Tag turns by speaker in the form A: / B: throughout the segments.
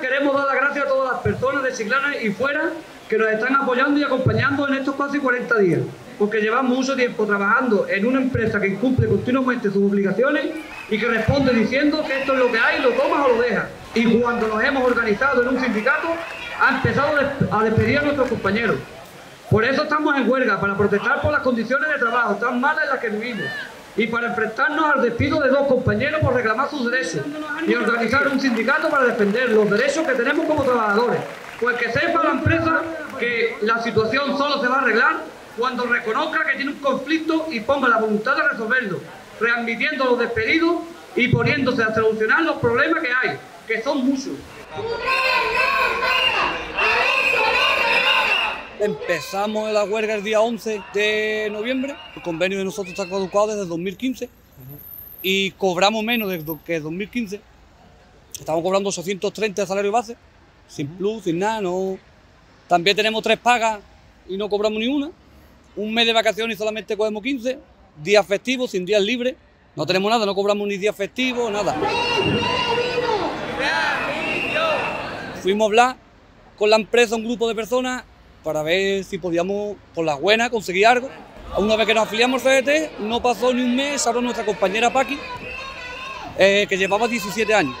A: queremos dar las gracias a todas las personas de Chiclana y fuera que nos están apoyando y acompañando en estos casi 40 días, porque llevamos mucho tiempo trabajando en una empresa que incumple continuamente sus obligaciones y que responde diciendo que esto es lo que hay, lo tomas o lo dejas. Y cuando nos hemos organizado en un sindicato, ha empezado a despedir a nuestros compañeros. Por eso estamos en huelga, para protestar por las condiciones de trabajo tan malas en las que vivimos y para enfrentarnos al despido de dos compañeros por reclamar sus derechos y organizar un sindicato para defender los derechos que tenemos como trabajadores. Pues que sepa la empresa que la situación solo se va a arreglar cuando reconozca que tiene un conflicto y ponga la voluntad de resolverlo, readmitiendo los despedidos y poniéndose a solucionar los problemas que hay, que son muchos.
B: Empezamos la huelga el día 11 de noviembre. El convenio de nosotros está caducado desde 2015 y cobramos menos desde que 2015. Estamos cobrando 830 de salario base, sin plus, sin nada. No. También tenemos tres pagas y no cobramos ni una. Un mes de vacaciones y solamente cogemos 15. Días festivos, sin días libres. No tenemos nada, no cobramos ni días festivos, nada. Fuimos a hablar con la empresa, un grupo de personas, para ver si podíamos, por la buena, conseguir algo. Una vez que nos afiliamos al CDT, no pasó ni un mes, ahora nuestra compañera Paqui, eh, que llevaba 17 años.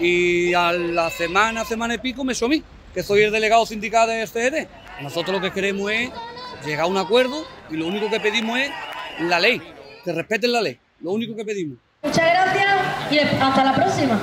B: Y a la semana, semana y pico me mí, que soy el delegado sindical de CDT. Nosotros lo que queremos es llegar a un acuerdo y lo único que pedimos es la ley, que respeten la ley, lo único que pedimos.
C: Muchas gracias y hasta la próxima.